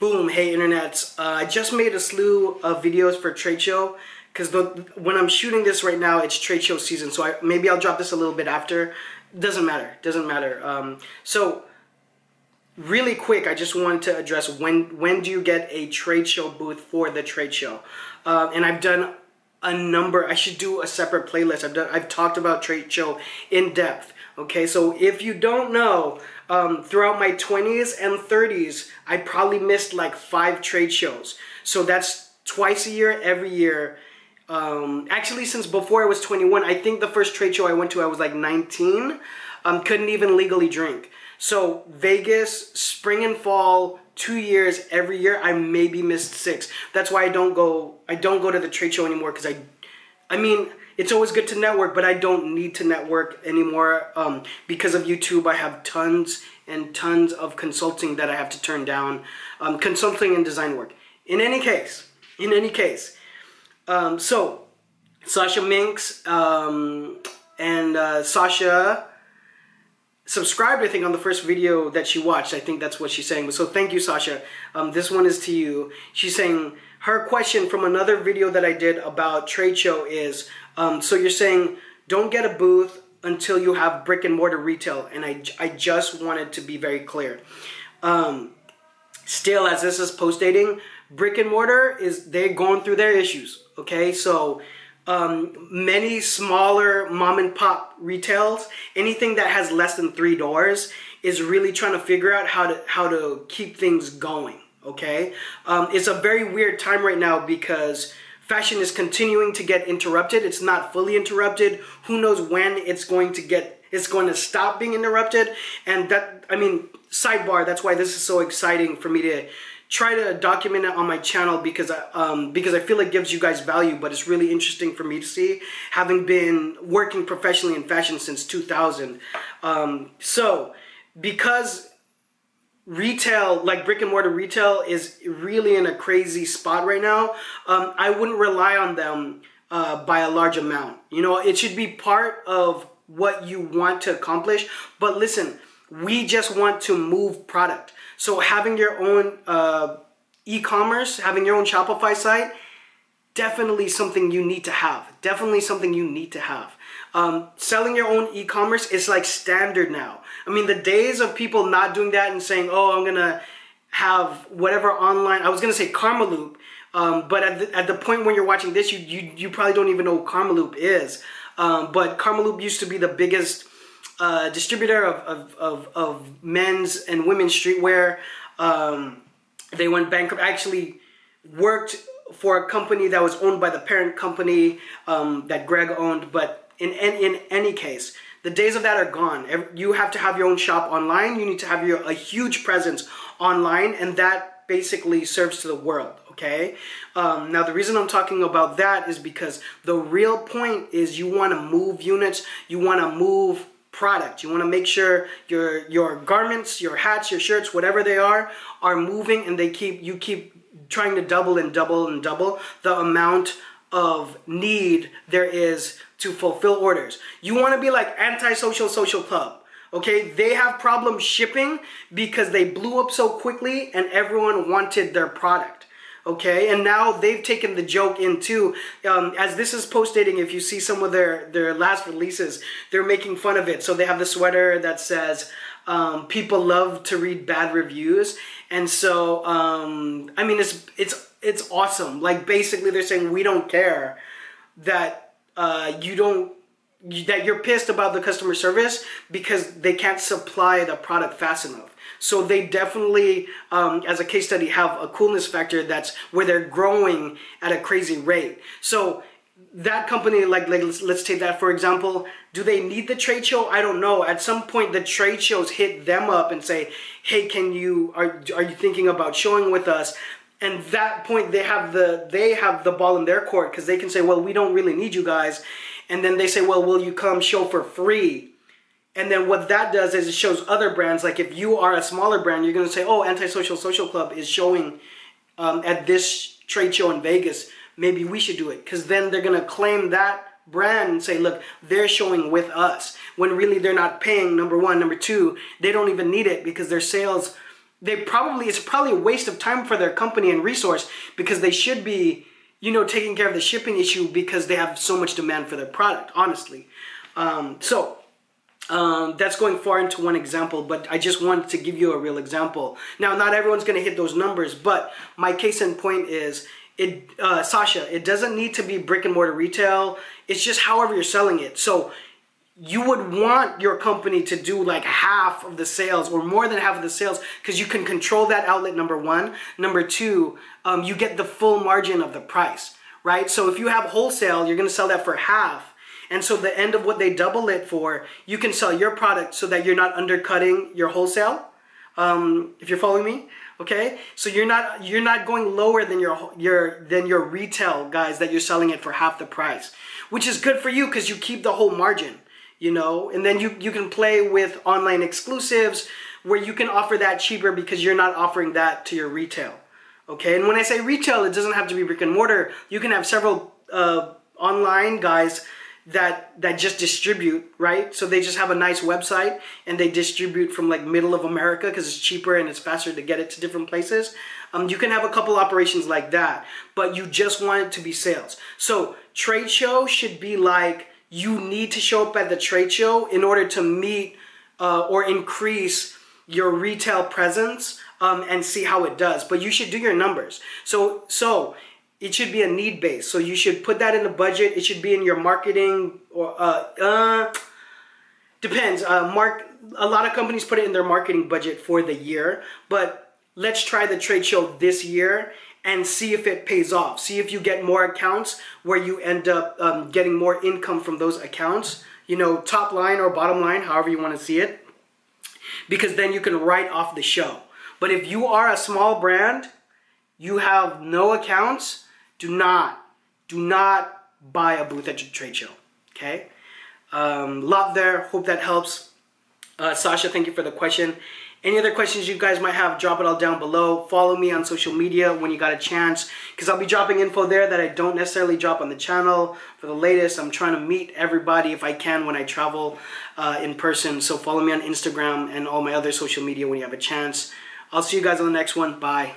Boom, hey internets. Uh, I just made a slew of videos for trade show because when I'm shooting this right now, it's trade show season. So I, maybe I'll drop this a little bit after. Doesn't matter. Doesn't matter. Um, so really quick, I just wanted to address when when do you get a trade show booth for the trade show? Uh, and I've done a number. I should do a separate playlist. I've done. I've talked about trade show in depth. Okay, so if you don't know, um, throughout my 20s and 30s, I probably missed like five trade shows. So that's twice a year, every year. Um, actually, since before I was 21, I think the first trade show I went to, I was like 19. Um, couldn't even legally drink. So Vegas, spring and fall, two years every year. I maybe missed six. That's why I don't go. I don't go to the trade show anymore because I, I mean, it's always good to network, but I don't need to network anymore um, because of YouTube. I have tons and tons of consulting that I have to turn down, um, consulting and design work. In any case, in any case, um, so Sasha Minks um, and uh, Sasha subscribed, I think, on the first video that she watched. I think that's what she's saying. So thank you, Sasha. Um, this one is to you. She's saying her question from another video that I did about trade show is um, so you're saying don't get a booth until you have brick and mortar retail, and I, I just wanted to be very clear. Um, still, as this is post dating, brick and mortar is they're going through their issues. Okay, so um, many smaller mom and pop retails, anything that has less than three doors, is really trying to figure out how to how to keep things going. Okay, um, it's a very weird time right now because fashion is continuing to get interrupted. It's not fully interrupted. Who knows when it's going to get, it's going to stop being interrupted. And that, I mean, sidebar, that's why this is so exciting for me to try to document it on my channel because I, um, because I feel it gives you guys value, but it's really interesting for me to see, having been working professionally in fashion since 2000. Um, so, because retail, like brick and mortar retail, is really in a crazy spot right now. Um, I wouldn't rely on them uh, by a large amount. You know, it should be part of what you want to accomplish. But listen, we just want to move product. So having your own uh, e-commerce, having your own Shopify site, definitely something you need to have. Definitely something you need to have. Um, selling your own e-commerce is like standard now. I mean, the days of people not doing that and saying, "Oh, I'm gonna have whatever online," I was gonna say Karmaloop, um, but at the, at the point when you're watching this, you you, you probably don't even know what Karmaloop is. Um, but Karmaloop used to be the biggest uh, distributor of, of, of, of, men's and women's streetwear. Um, they went bankrupt. Actually, worked for a company that was owned by the parent company um, that Greg owned, but in, in, in any case, the days of that are gone. You have to have your own shop online. You need to have your, a huge presence online, and that basically serves to the world. Okay. Um, now the reason I'm talking about that is because the real point is you want to move units. You want to move product. You want to make sure your your garments, your hats, your shirts, whatever they are, are moving, and they keep you keep trying to double and double and double the amount of need there is to fulfill orders. You want to be like anti-social social club. Okay, they have problems shipping because they blew up so quickly and everyone wanted their product. Okay, and now they've taken the joke into um, as this is post dating. If you see some of their their last releases, they're making fun of it. So they have the sweater that says um, people love to read bad reviews, and so um, I mean it's it's it's awesome. Like basically they're saying we don't care that uh, you don't that you're pissed about the customer service because they can't supply the product fast enough. So they definitely, um, as a case study, have a coolness factor that's where they're growing at a crazy rate. So that company, like, like let's, let's take that for example. Do they need the trade show? I don't know. At some point, the trade shows hit them up and say, "Hey, can you are are you thinking about showing with us?" and that point they have the they have the ball in their court because they can say well we don't really need you guys and then they say well will you come show for free and then what that does is it shows other brands like if you are a smaller brand you're going to say oh antisocial social Social club is showing um, at this trade show in vegas maybe we should do it. Because then they're going to claim that brand and say look they're showing with us when really they're not paying number one. Number two they don't even need it because their sales they probably it's probably a waste of time for their company and resource because they should be you know taking care of the shipping issue because they have so much demand for their product honestly. Um, so um, that's going far into one example, but I just wanted to give you a real example. Now, not everyone's going to hit those numbers, but my case in point is it, uh, Sasha, it doesn't need to be brick and mortar retail. It's just however you're selling it. So you would want your company to do like half of the sales or more than half of the sales because you can control that outlet, number one. Number two, um, you get the full margin of the price, right? So if you have wholesale, you're going to sell that for half and so the end of what they double it for, you can sell your product so that you're not undercutting your wholesale. Um, if you're following me, okay? So you're not you're not going lower than your your than your retail guys that you're selling it for half the price, which is good for you because you keep the whole margin, you know. And then you you can play with online exclusives where you can offer that cheaper because you're not offering that to your retail. Okay, and when I say retail, it doesn't have to be brick and mortar. You can have several uh, online guys that that just distribute, right? So they just have a nice website and they distribute from like middle of America because it's cheaper and it's faster to get it to different places. Um, you can have a couple operations like that, but you just want it to be sales. So trade show should be like you need to show up at the trade show in order to meet uh, or increase your retail presence um, and see how it does. But you should do your numbers. So so it should be a need base. So you should put that in the budget. It should be in your marketing or uh, uh depends. Uh, mark a lot of companies put it in their marketing budget for the year, but let's try the trade show this year and see if it pays off. See if you get more accounts where you end up um, getting more income from those accounts. You know, top line or bottom line, however you want to see it, because then you can write off the show. But if you are a small brand, you have no accounts do not, do not buy a booth at your trade show. Okay? Um, there. Hope that helps. Uh, Sasha, thank you for the question. Any other questions you guys might have, drop it all down below. Follow me on social media when you got a chance because I'll be dropping info there that I don't necessarily drop on the channel for the latest. I'm trying to meet everybody if I can when I travel uh, in person. So follow me on Instagram and all my other social media when you have a chance. I'll see you guys on the next one. Bye.